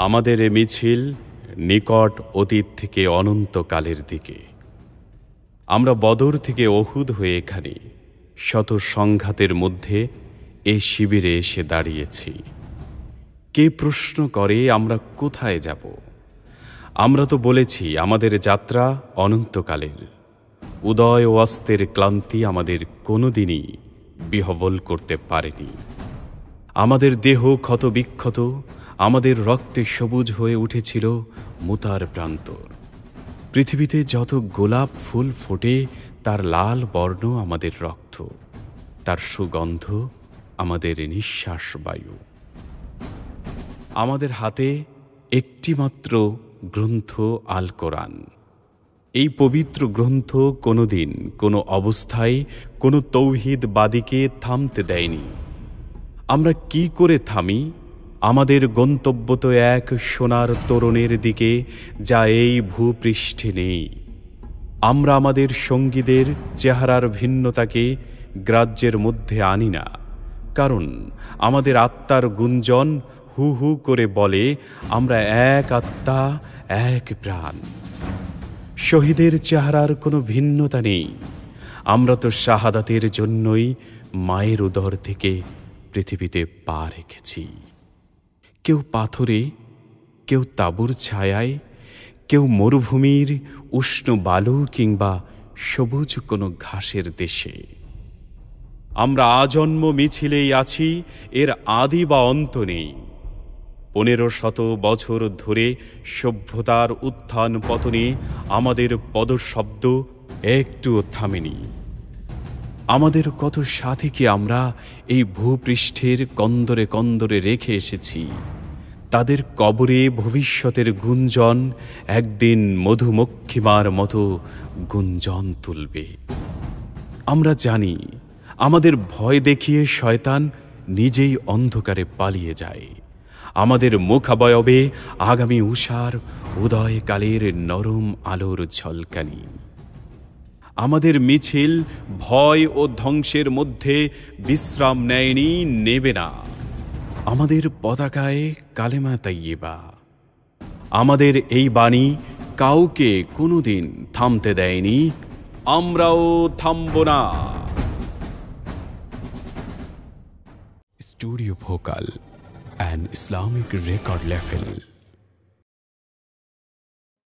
আমাদের এ মিছিল নিকট অতীত থেকে অনন্তকালের দিকে। আমরা বদর থেকে অহুদ হয়ে এখানে শত সংঘাতের মধ্যে এ শিবিরে এসে দাঁড়িয়েছি। কে প্রশ্ন করে আমরা কোথায় যাব? আমরা তো বলেছি আমাদের যাত্রা অনন্তকালের। উদয় ও অস্তের ক্লান্তি আমাদের কোনোদিনই বিহবল করতে পারেনি। আমাদের দেহ ক্ষত বিক্ষত আমাদের রক্তে সবুজ হয়ে উঠেছিল মুতার প্রান্তর পৃথিবীতে যত গোলাপ ফুল ফোটে, তার লাল বর্ণ আমাদের রক্ত, তার সুগন্ধ আমাদের নিঃশ্বাস বায়ু। আমাদের হাতে একটিমাত্র গ্রন্থ আল কোরআন। এই পবিত্র গ্রন্থ কোনোদিন কোনো অবস্থায় কোনো তৌহিদবাদীকে থামতে দেয়নি। আমরা কি করে থামি? আমাদের গন্তব্য তো এক সোনার তরুণের দিকে, যা এই ভূপৃষ্ঠে নেই। আমরা আমাদের সঙ্গীদের চেহারার ভিন্নতাকে গ্রাহ্যের মধ্যে আনি না। কারণ আমাদের আত্মার গুঞ্জন হু হু করে বলে, আমরা এক আত্মা, এক প্রাণ। শহীদের চেহারার কোনো ভিন্নতা নেই। আমরা তো শাহাদাতের জন্যই মায়ের উদর থেকে পৃথিবীতে পা রেখেছি। কেউ পাথরে, কেউ তাঁবুর ছায়ায়, কেউ মরুভূমির উষ্ণ বালু কিংবা সবুজ কোনো ঘাসের দেশে। আমরা আজন্ম মিছিলেই আছি, এর আদি বা অন্ত নেই। পনেরো শত বছর ধরে সভ্যতার উত্থান পতনে আমাদের পদশব্দ একটুও থামেনি। আমাদের কত সাথীকে আমরা এই ভূপৃষ্ঠের কন্দরে কন্দরে রেখে এসেছি। তাদের কবরে ভবিষ্যতের গুঞ্জন একদিন মধুমক্ষিমার মতো গুঞ্জন তুলবে। আমরা জানি, আমাদের ভয় দেখিয়ে শয়তান নিজেই অন্ধকারে পালিয়ে যায়। আমাদের মুখাবয়বে আগামী উষার উদয়কালের নরম আলোর ঝলকানি। আমাদের মিছিল ভয় ও ধ্বংসের মধ্যে বিশ্রাম নেয়নি, নেবে না। আমাদের পতাকায় কালেমা তাইয়েবা আমাদের এই বাণী কাউকে কোনোদিন থামতে দেয়নি, আমরাও থামব না। Studio vocal and Islamic record level